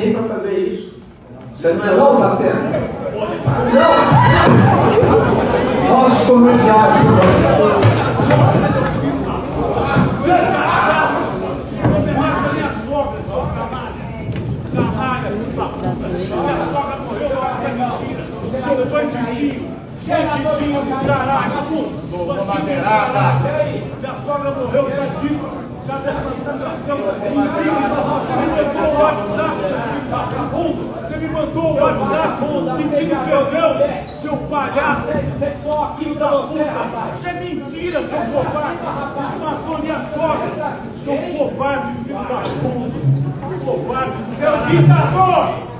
alguém para fazer isso. Você não é louco, da pena? Não! Nossos comerciais, sua madeirada. Minha sogra morreu, bandido. Já dessa concentração, você mandou o WhatsApp, vagabundo. Você me mandou o WhatsApp pedindo perdão, seu palhaço. Só aquilo da você, rapaz. Isso é mentira, seu covarde. Você matou minha sogra. Seu covarde, filho da puta. Covarde, seu ditador.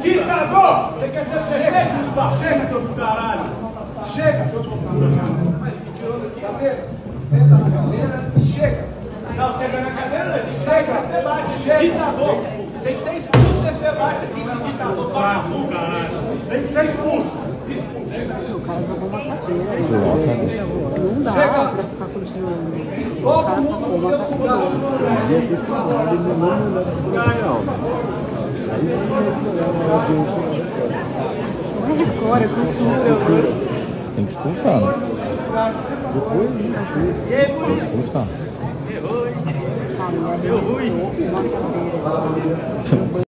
Ditador! Você quer ser cerveja? Chega, seu caralho! Chega, seu caralho! Mas me tirou daqui, tá vendo? Senta na cadeira e chega! Não, senta na cadeira, chega! Chega! Ditador! Tem que ser Tem que ser expulso! Não dá pra ficar continuando. O cara tacou uma cadeira. Record, é cultura agora. Tem que expulsar, né? Depois disso, tem que expulsar. Errou, hein?